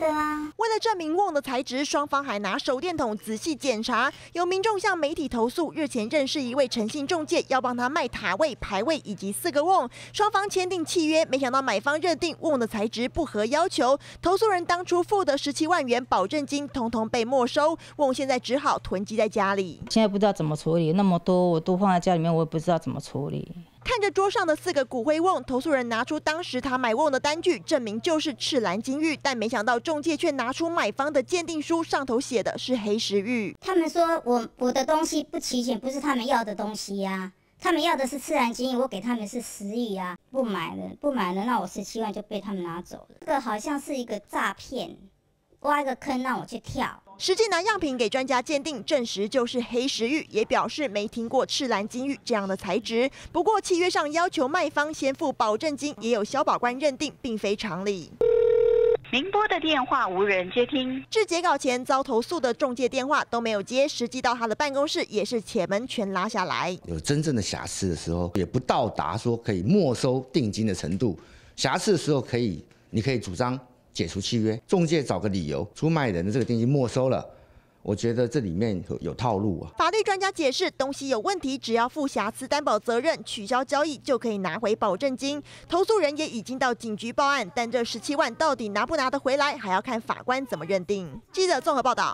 为了证明瓮的材质，双方还拿手电筒仔细检查。有民众向媒体投诉，日前认识一位诚信中介，要帮他卖塔位、牌位以及四个瓮。双方签订契约，没想到买方认定瓮的材质不合要求，投诉人当初付的十七万元保证金，统统被没收。瓮现在只好囤积在家里。现在不知道怎么处理，那么多我都放在家里面，我也不知道怎么处理。看着桌上的四个骨灰瓮，投诉人拿出当时他买瓮的单据，证明就是赤蓝金玉，但没想到中介却拿出买方的鉴定书，上头写的是黑石玉。他们说我我的东西不齐全，不是他们要的东西呀。他们要的是赤蓝金玉，我给他们是石玉啊。不买了，不买了，那我十七万就被他们拿走了。这个好像是一个诈骗，挖一个坑让我去跳。实际拿样品给专家鉴定，证实就是黑石玉，也表示没听过赤蓝金玉这样的材质。不过契约上要求卖方先付保证金，也有消保官认定并非常理。您拨的电话无人接听，至截稿前遭投诉的中介电话都没有接，实际到他的办公室也是铁门全拉下来。有真正的瑕疵的时候，也不到达说可以没收定金的程度。瑕疵的时候可以，你可以主张。解除契约，中介找个理由，出卖人的这个定金没收了。我觉得这里面有有套路啊。法律专家解释，东西有问题，只要负瑕疵担保责任，取消交易就可以拿回保证金。投诉人也已经到警局报案，但这十七万到底拿不拿得回来，还要看法官怎么认定。记者综合报道。